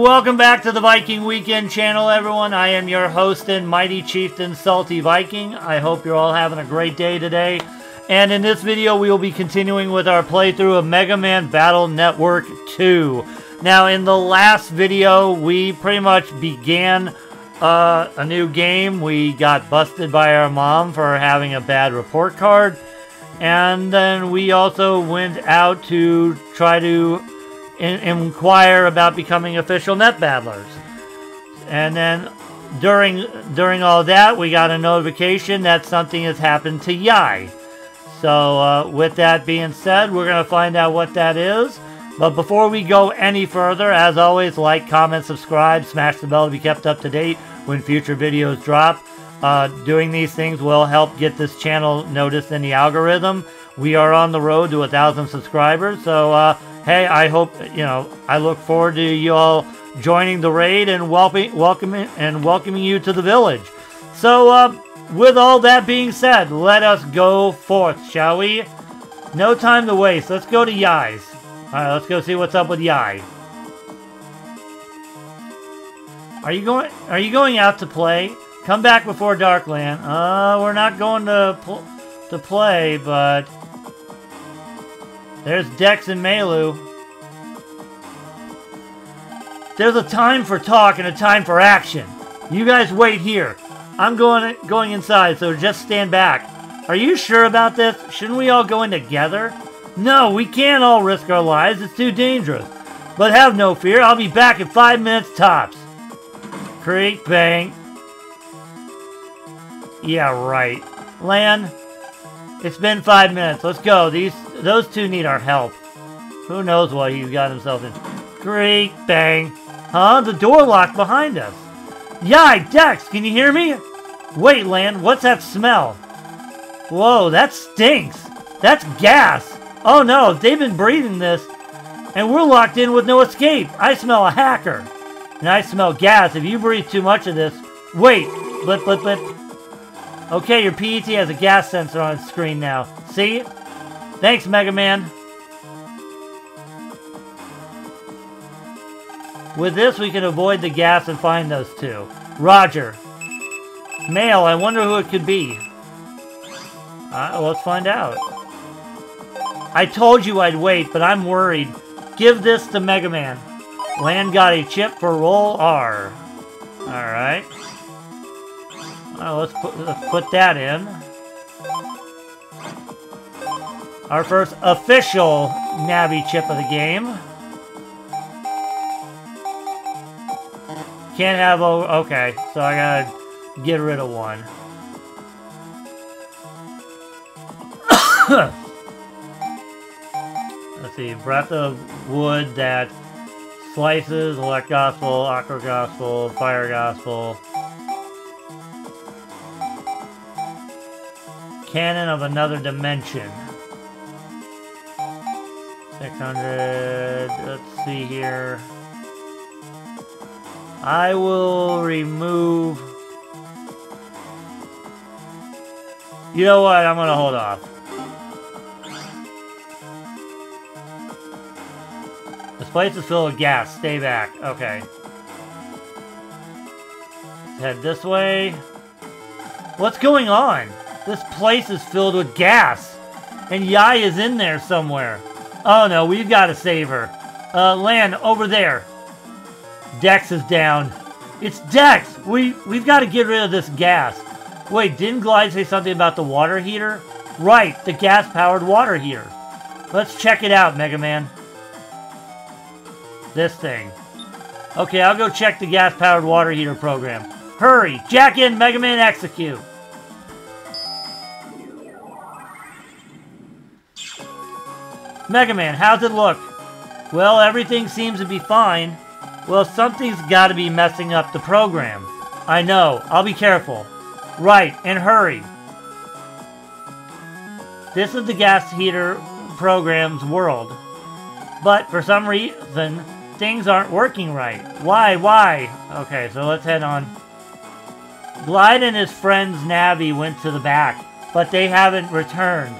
Welcome back to the Viking Weekend channel, everyone. I am your host and mighty chieftain, Salty Viking. I hope you're all having a great day today. And in this video, we will be continuing with our playthrough of Mega Man Battle Network 2. Now, in the last video, we pretty much began uh, a new game. We got busted by our mom for having a bad report card. And then we also went out to try to inquire about becoming official net battlers. And then during during all that, we got a notification that something has happened to Yai. So uh, with that being said, we're going to find out what that is. But before we go any further, as always, like, comment, subscribe, smash the bell to be kept up to date when future videos drop. Uh, doing these things will help get this channel noticed in the algorithm. We are on the road to a thousand subscribers, so uh, hey, I hope you know. I look forward to you all joining the raid and welcoming, welcoming and welcoming you to the village. So, uh, with all that being said, let us go forth, shall we? No time to waste. Let's go to Yai's. All right, let's go see what's up with Yai. Are you going? Are you going out to play? Come back before dark Lan. Uh, we're not going to pl to play, but there's Dex and Mayl. There's a time for talk and a time for action. You guys wait here. I'm going going inside, so just stand back. Are you sure about this? Shouldn't we all go in together? No, we can't all risk our lives. It's too dangerous. But have no fear. I'll be back in five minutes tops. Creek bang. Yeah, right. Lan, it's been five minutes. Let's go. These those two need our help. Who knows what he's got himself in. Creak, bang. Huh? The door locked behind us. Yai, Dex, can you hear me? Wait, Lan, what's that smell? Whoa, that stinks. That's gas. Oh no, they've been breathing this, and we're locked in with no escape. I smell a hacker. And I smell gas. If you breathe too much of this... Wait! Blip, blip, blip. Okay, your PET has a gas sensor on its screen now. See? Thanks, Mega Man. With this, we can avoid the gas and find those two. Roger. Mail, I wonder who it could be. Uh, let's find out. I told you I'd wait, but I'm worried. Give this to Mega Man. Lan got a chip for roll R. Alright. Well, let's put, let's put that in. Our first official Navi chip of the game. Can't have... Oh, okay, so I gotta get rid of one. Let's see, Breath of Wood that Slices, Elect Gospel, Aqua Gospel, Fire Gospel. Cannon of Another Dimension. 600, let's see here. I will remove... You know what, I'm gonna hold off. This place is filled with gas. Stay back. Okay. Let's head this way. What's going on? This place is filled with gas. And Yai is in there somewhere. Oh no, we've got to save her. Uh, Lan, over there. Dex is down. It's Dex! We, we've got to get rid of this gas. Wait, didn't Glide say something about the water heater? Right, the gas-powered water heater. Let's check it out, Mega Man. This thing. Okay, I'll go check the gas-powered water heater program. Hurry! Jack in, Mega Man execute! Mega Man, how's it look? Well, everything seems to be fine. Well, something's got to be messing up the program. I know. I'll be careful. Right, and hurry. This is the gas heater program's world. But for some reason, things aren't working right. Why? Why? Okay, so let's head on. Glide and his friends Navi went to the back, but they haven't returned.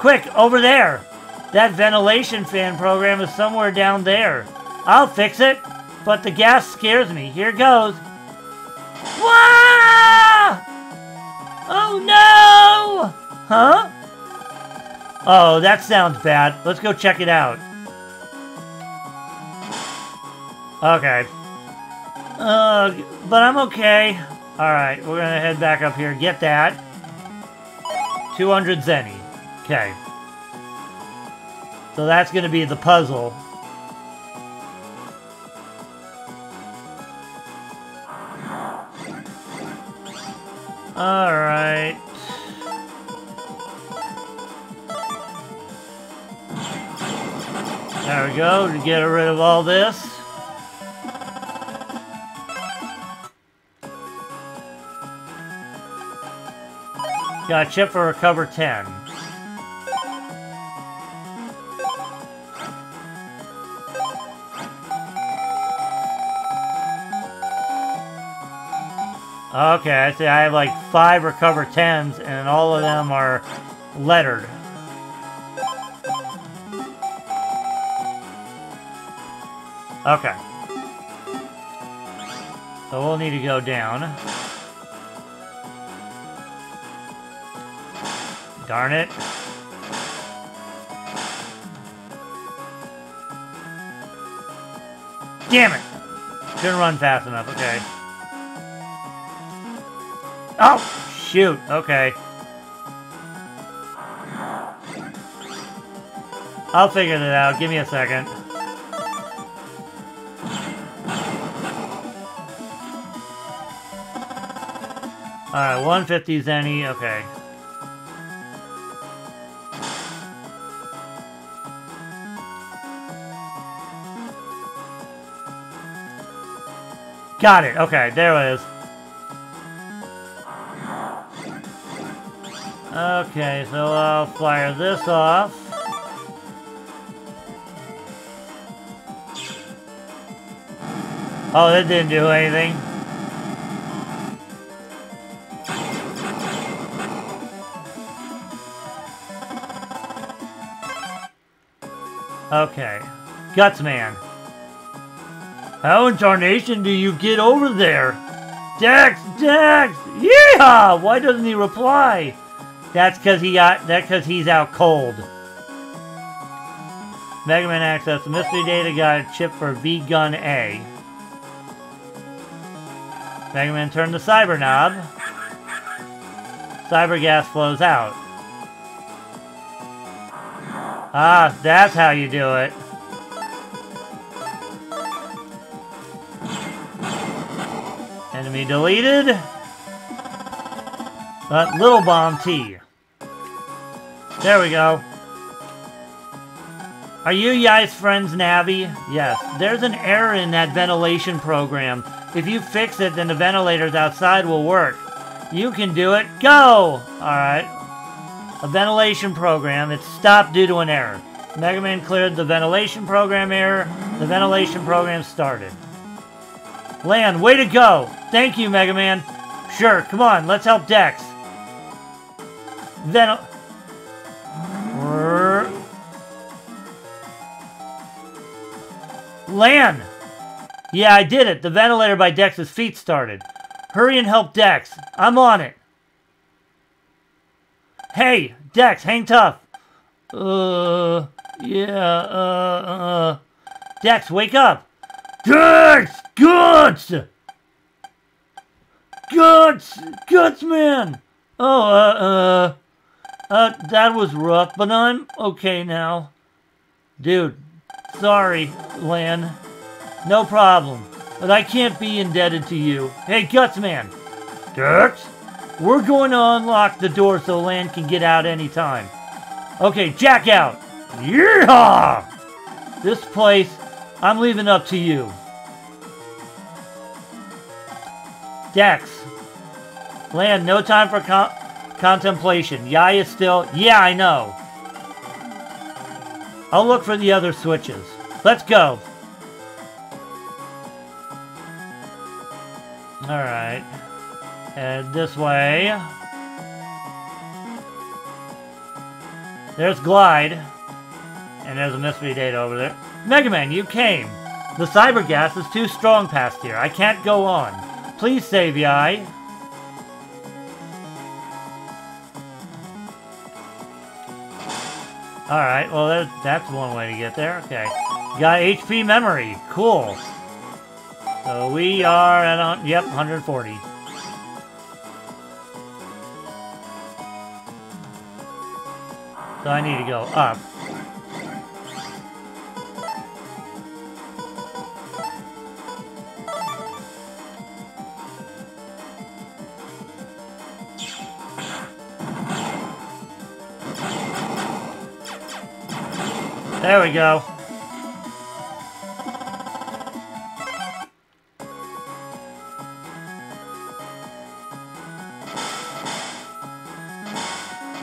Quick, over there! That ventilation fan program is somewhere down there. I'll fix it, but the gas scares me. Here goes. Wah! Oh no! Huh? Oh, that sounds bad. Let's go check it out. Okay. Uh, but I'm okay. Alright, we're gonna head back up here. Get that. 200 zenny. Okay. So that's gonna be the puzzle. Alright. There we go, to get rid of all this. Got a chip for recover 10. Okay, I see I have like five recover 10s and all of them are lettered. Okay. So we'll need to go down. Darn it. Damn it! Didn't run fast enough, okay. Oh! Shoot, okay. I'll figure it out. Give me a second. Alright, 150 Zenny, okay. Got it. Okay, there it is. Okay, so I'll fire this off. Oh, that didn't do anything. Okay. Gutsman. How in tarnation do you get over there? Dex! Dex! Yeah! Why doesn't he reply? That's because he got. That's because he's out cold. Mega Man access mystery data a chip for V Gun A. Mega Man turned the cyber knob. Cyber gas flows out. Ah, that's how you do it. Enemy deleted. Little Bomb T. There we go. Are you guys friends, Navi? Yes. There's an error in that ventilation program. If you fix it, then the ventilators outside will work. You can do it. Go! Alright. A ventilation program. It stopped due to an error. Mega Man cleared the ventilation program error. The ventilation program started. Lan, way to go! Thank you, Mega Man. Sure, come on, let's help Dex. Then... Lan! Yeah, I did it. The ventilator by Dex's feet started. Hurry and help Dex. I'm on it. Hey, Dex, hang tough. Uh, yeah, uh, uh. Dex, wake up. Dex! Guts! Guts! Guts, man! Oh, uh, uh, uh, that was rough, but I'm okay now. Dude, sorry, Lan. No problem. But I can't be indebted to you. Hey, Guts man. Guts? We're going to unlock the door so Lan can get out anytime. Okay, jack out. Yeehaw! This place, I'm leaving up to you. Dex. Lan, no time for con contemplation. Yai is still... Yeah, I know. I'll look for the other switches. Let's go. Alright. And this way. There's Glide. And there's a mystery data over there. Mega Man, you came. The cyber gas is too strong past here. I can't go on. Please save Yai. Alright, well that, that's one way to get there. Okay. Got HP memory. Cool. So we are at, uh, yep, 140. So I need to go up. There we go.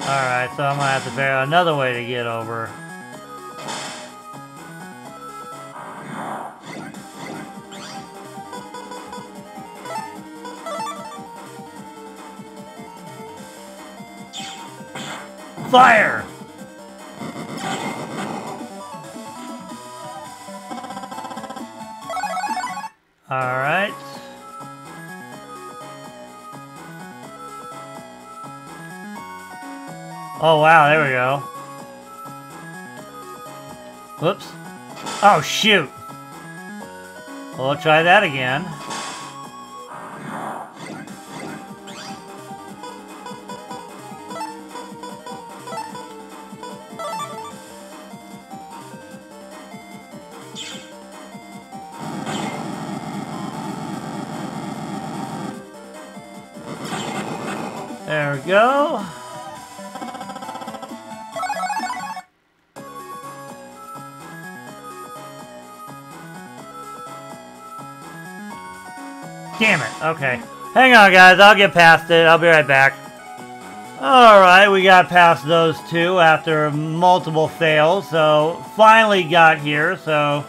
Alright, so I'm gonna have to figure out another way to get over. Fire! Alright. Oh, wow, there we go. Whoops. Oh, shoot. Well, we'll try that again. Damn it. Okay. Hang on, guys. I'll get past it. I'll be right back. Alright, we got past those two after multiple fails. So, finally got here. So,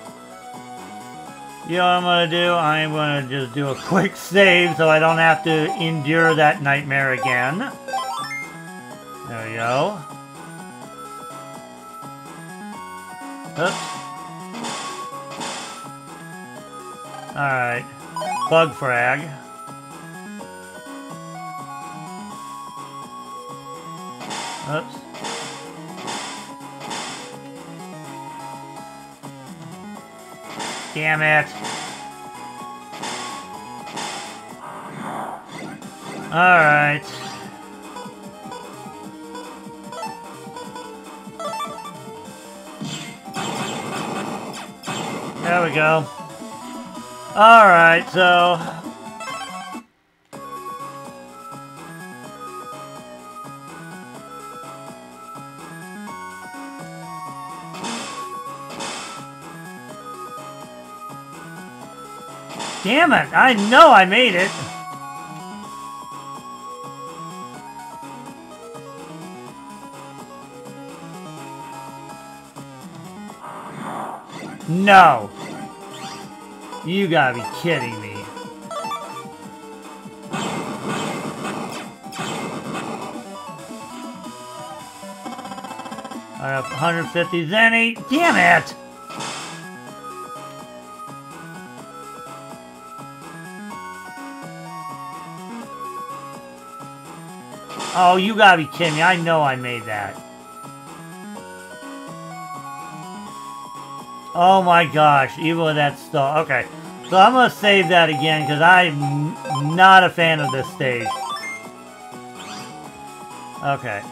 you know what I'm to do? I'm to just do a quick save so I don't have to endure that nightmare again. There we go. Oops. Alright. Bug frag. Oops. Damn it. Alright. There we go. Alright, so... Damn it! I know I made it! No! You gotta be kidding me. I have 150 Zenny. Damn it! Oh, you gotta be kidding me. I know I made that. Oh my gosh, even with that stall. Okay, so I'm gonna save that again because I'm not a fan of this stage. Okay.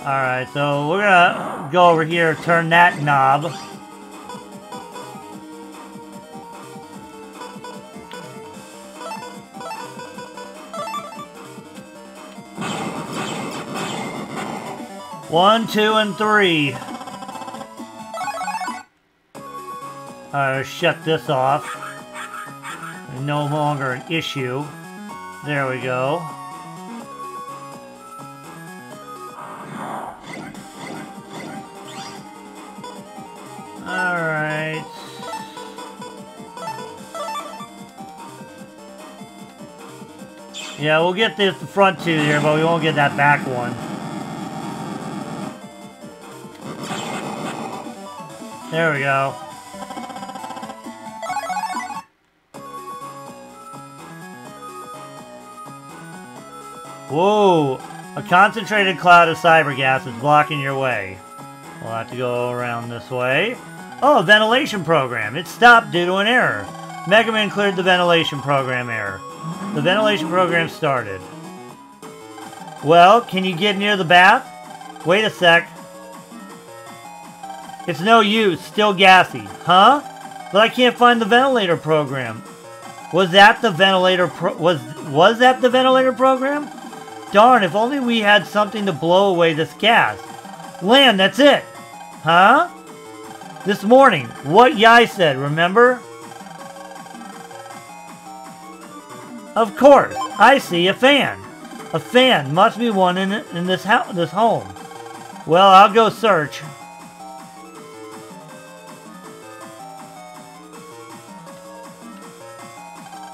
Alright, so we're gonna go over here, turn that knob. One, two, and three. Uh, shut this off. No longer an issue. There we go. Alright. Yeah, we'll get this front two here, but we won't get that back one. There we go. Whoa! A concentrated cloud of cyber gas is blocking your way. We'll have to go around this way. Oh, ventilation program. It stopped due to an error. Mega Man cleared the ventilation program error. The ventilation program started. Well, can you get near the bath? Wait a sec. It's no use. Still gassy. Huh? But I can't find the ventilator program. Was that the ventilator was was that the ventilator program? Darn, if only we had something to blow away this gas. Lan, that's it. Huh? This morning, what Yai said, remember? Of course, I see a fan. A fan must be one in, in this, this home. Well, I'll go search.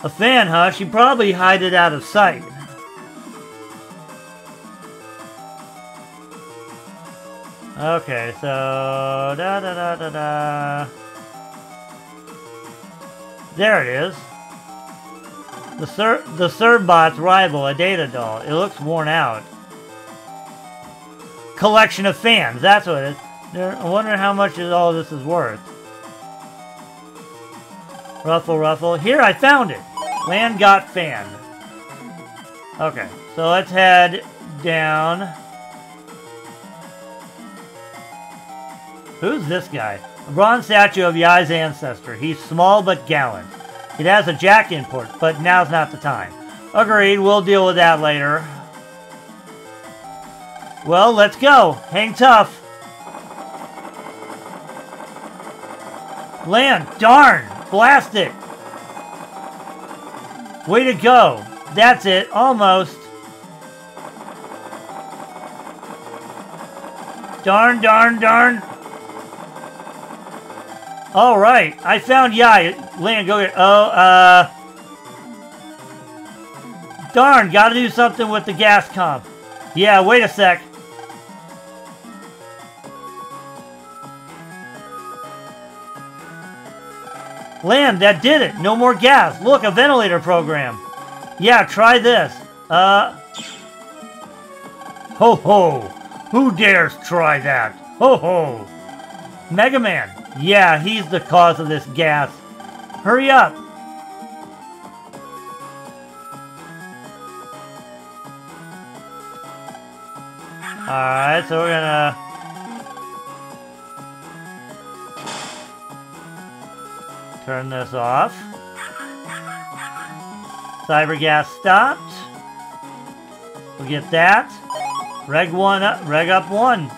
A fan, huh? She probably hide it out of sight. Okay, so da da da da da. There it is. The Sir the Serbot's rival, a data doll. It looks worn out. Collection of fans. That's what it is. I wonder how much is all this is worth. Ruffle, ruffle. Here, I found it. Lan got fan. Okay, so let's head down. Who's this guy? A bronze statue of Yai's ancestor. He's small but gallant. It has a jack-in port, but now's not the time. Agreed, we'll deal with that later. Well, let's go. Hang tough. Lan, darn! Blast it! Way to go. That's it, almost. Darn, darn, darn. All right, I found Yai. Lan, go get. Oh, uh. Darn, gotta do something with the gas comp. Yeah, wait a sec. Lan, that did it. No more gas. Look, a ventilator program. Yeah, try this. Uh. Ho ho. Who dares try that? Ho ho. Mega Man. Yeah, he's the cause of this gas. Hurry up! Alright, so we're gonna... Turn this off. Cyber gas stopped. We'll get that. Reg 1 up, reg up 1.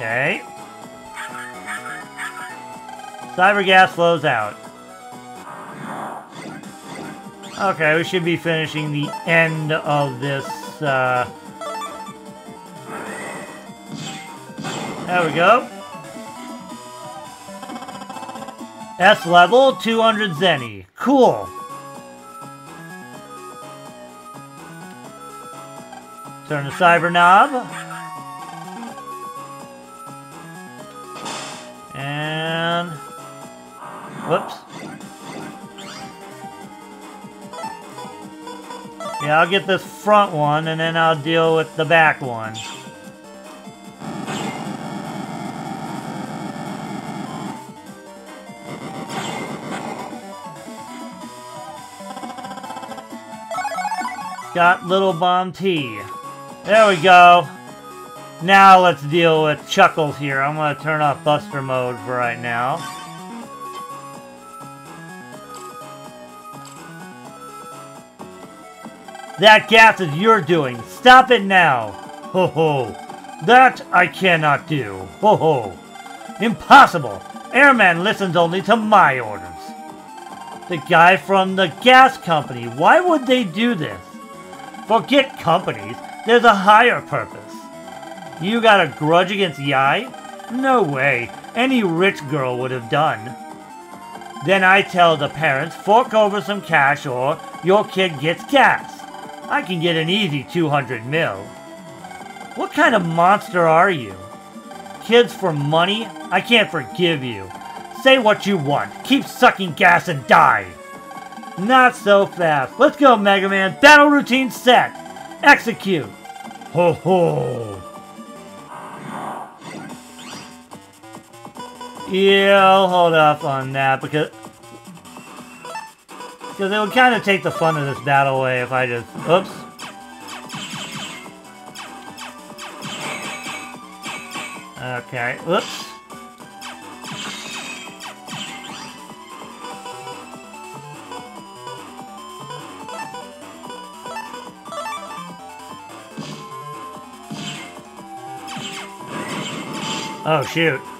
Okay. Cyber gas flows out. Okay, we should be finishing the end of this, uh... There we go. S level, 200 Zenny. Cool. Turn the cyber knob. Yeah, I'll get this front one, and then I'll deal with the back one. Got Little Bomb T. There we go. Now let's deal with Chuckles here. I'm going to turn off Buster mode for right now. That gas is your doing. Stop it now. Ho ho. That I cannot do. Ho ho. Impossible. Airman listens only to my orders. The guy from the gas company. Why would they do this? Forget companies. There's a higher purpose. You got a grudge against Yai? No way. Any rich girl would have done. Then I tell the parents, fork over some cash or your kid gets gas. I can get an easy 200 mil. What kind of monster are you? Kids for money? I can't forgive you. Say what you want. Keep sucking gas and die. Not so fast. Let's go, Mega Man. Battle routine set. Execute. Ho ho. Yeah, I'll hold off on that because because it would kind of take the fun of this battle away if I just... Oops. Okay, oops. Oh, shoot.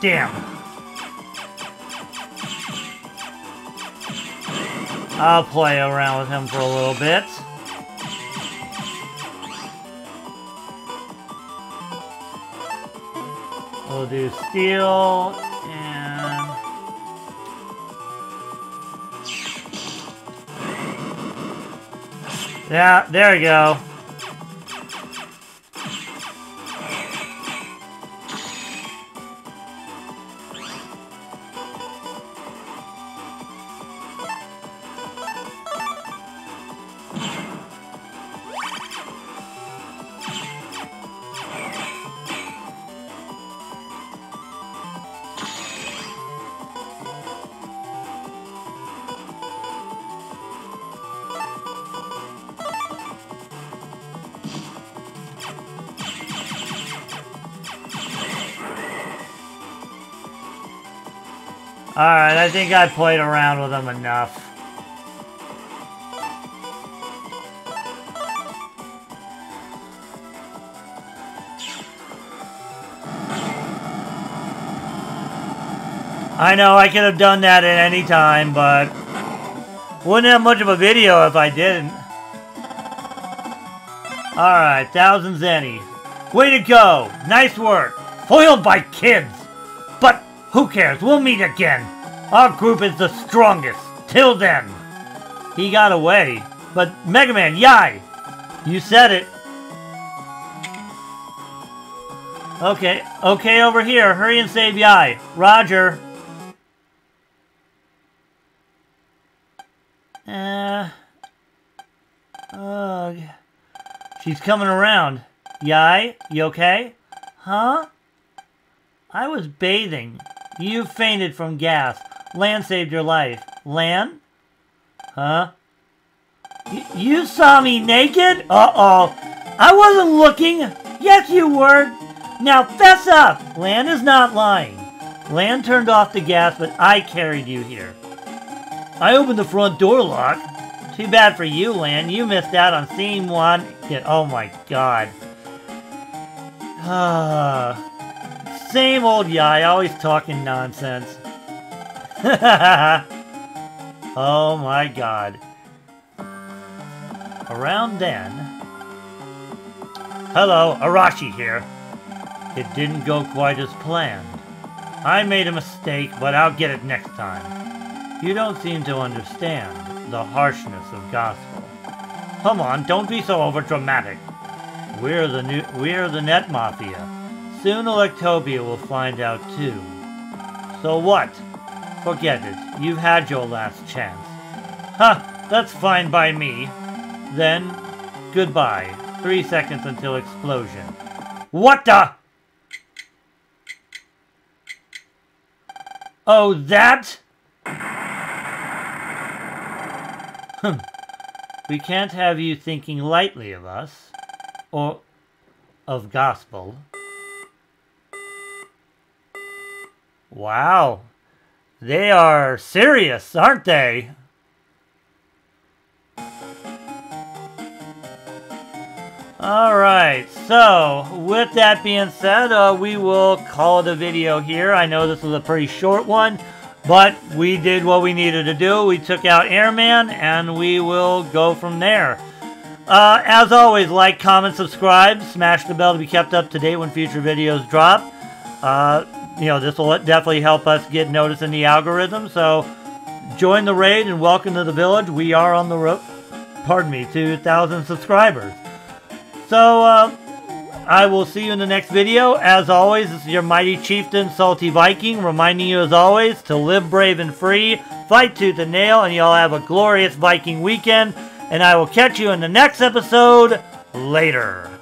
Damn. I'll play around with him for a little bit. We'll do steel and... Yeah, there we go. Alright, I think I played around with them enough. I know I could have done that at any time, but wouldn't have much of a video if I didn't. Alright, Thousand Zenny. Way to go! Nice work! Foiled by kids! But who cares? We'll meet again. Our group is the strongest. Till then. He got away. But Mega Man, yai! You said it. Okay, okay over here. Hurry and save Yai. Roger. Uh... Ugh. She's coming around. Yai, you okay? Huh? I was bathing. You fainted from gas. Lan saved your life. Lan? Huh? Y you saw me naked? Uh-oh. I wasn't looking. Yes, you were. Now fess up. Lan is not lying. Lan turned off the gas, but I carried you here. I opened the front door lock. Too bad for you, Lan. You missed out on seeing one. Oh my god. Ah. Same old guy, always talking nonsense. oh my god. Around then... Hello, Arashi here. It didn't go quite as planned. I made a mistake, but I'll get it next time. You don't seem to understand the harshness of gospel. Come on, don't be so overdramatic. We're the new we're the net mafia. Soon Electopia will find out too. So what? Forget it. You've had your last chance. Ha! That's fine by me. Then, goodbye. Three seconds until explosion. What the? Oh, that? Hmm. We can't have you thinking lightly of us. Or of gospel. Wow. They are serious, aren't they? Alright, so with that being said, uh, we will call the video here. I know this was a pretty short one, but we did what we needed to do. We took out Airman, and we will go from there. Uh, as always, like, comment, subscribe, smash the bell to be kept up to date when future videos drop. Uh, you know, this will definitely help us get noticed in the algorithm. So join the raid and welcome to the village. We are on the road, pardon me, 2,000 subscribers. So, uh, I will see you in the next video. As always, this is your mighty chieftain, Salty Viking, reminding you as always to live brave and free, fight tooth and nail, and y'all have a glorious Viking weekend and I will catch you in the next episode later.